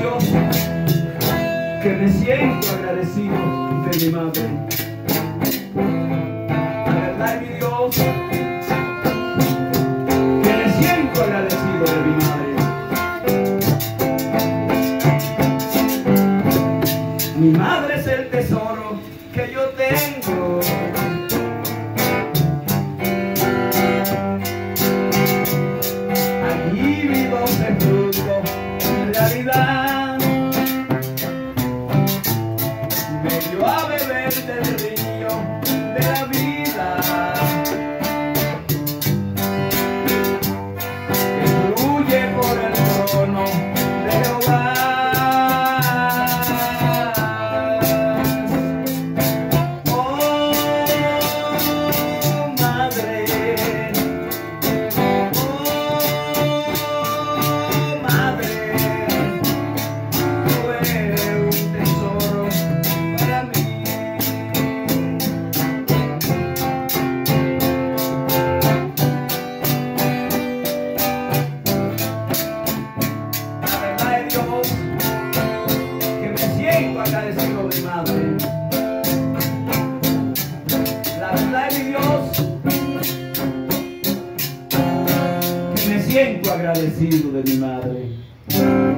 Dios que me siento agradecido de mi madre. La verdad, mi Dios, que me siento agradecido de mi madre. Mi madre. everything. De madre. La verdad mi Dios que me siento agradecido de mi madre.